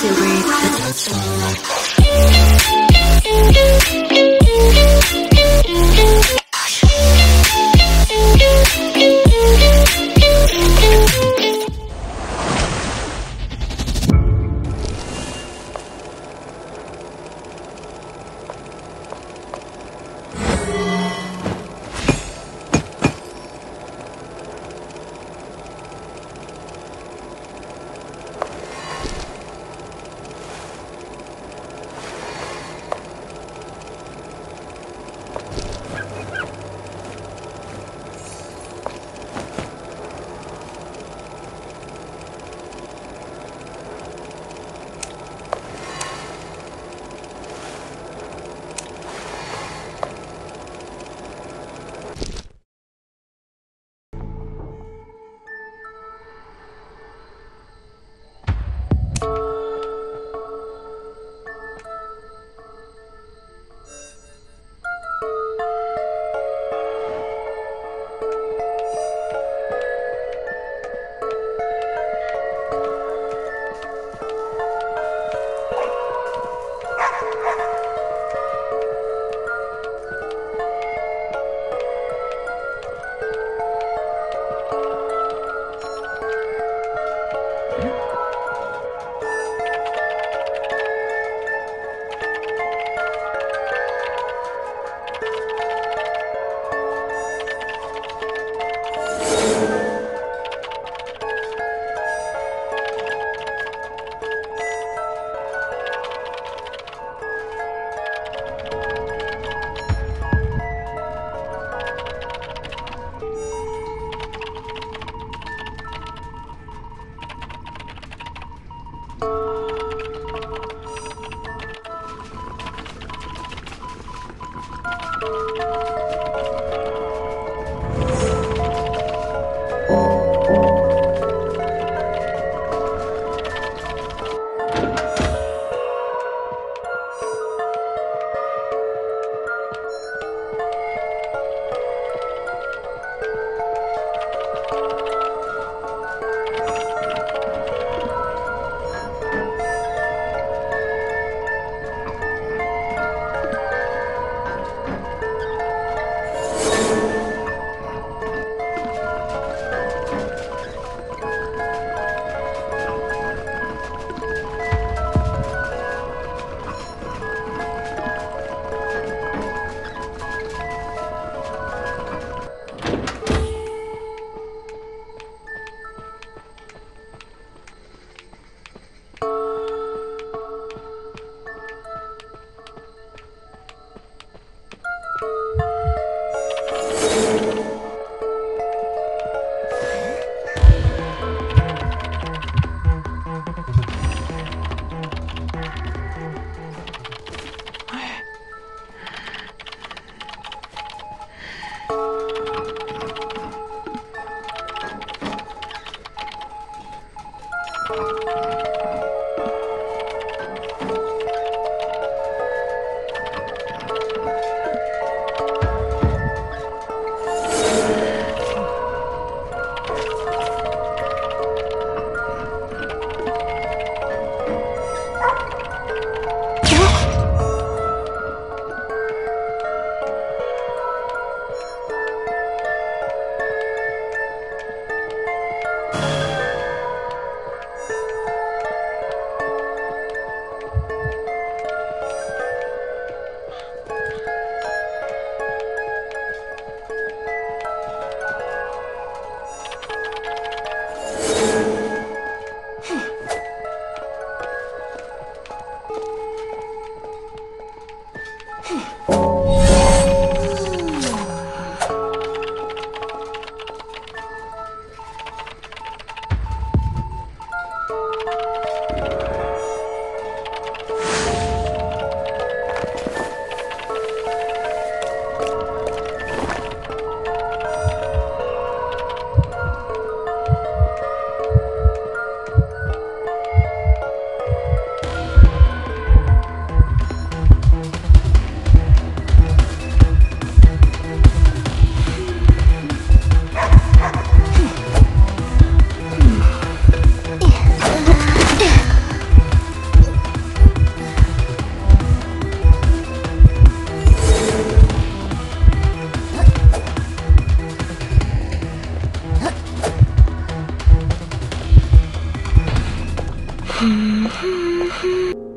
to breathe. Mm-hmm.